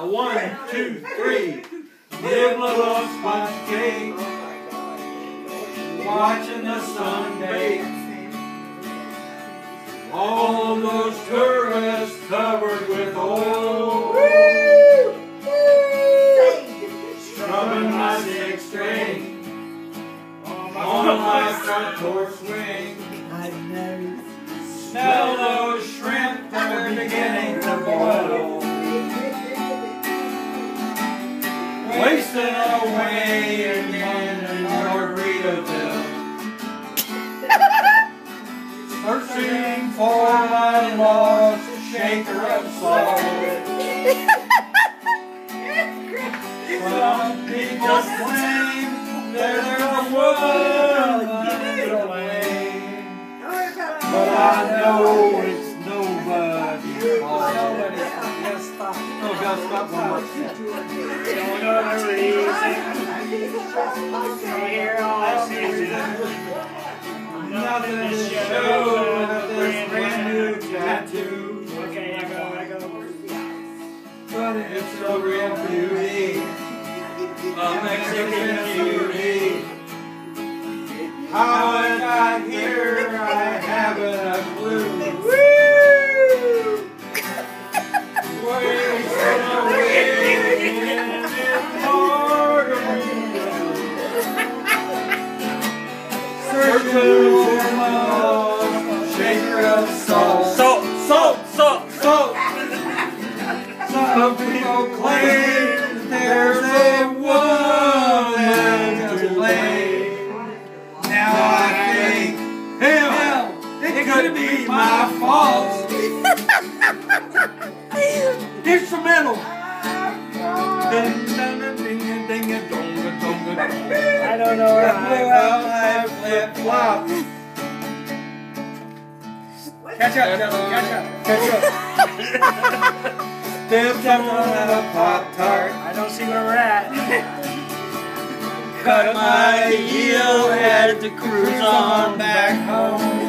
One, two, three. Nibble on sponge cake. Watching the sun bake. All those tourists covered with oil. Strumming my six string on my front porch swing. Smell those shrimp, they're beginning away again in Margaritaville. Searching for my lost shaker of salt. Some people claim there's a woman to blame. But I know it's nobody's fault. Oh, God, stop one more. Don't it's a real beauty, a Mexican beauty. How it got here, donga. I don't know where I my flip flop. Catch up, Jello, catch up. Catch up. Stepped on a Pop Tart. I don't see where we're at. Cut my heel, had to cruise on back home.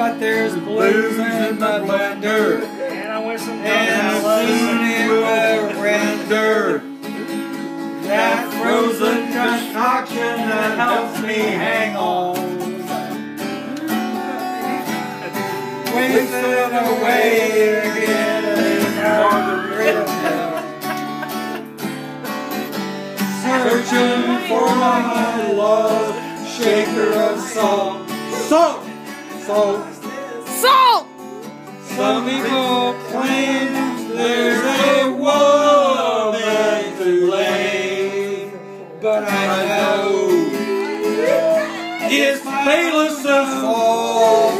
But there's blues in the blender, And I'm with some and soon it will render. That frozen concoction that helps me hang on. Wasting away again. Searching for my love, shaker of salt. Salt! Salt! Salt! Some people claim there's a woman to blame, but I know it's Bayless' fault.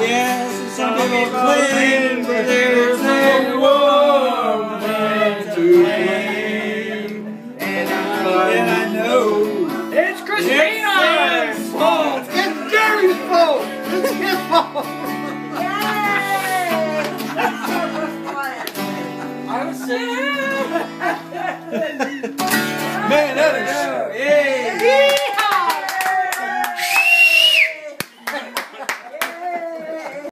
Yes, some people claim that there's a woman to blame, and I, and I know It's it's Christina! Man, that is.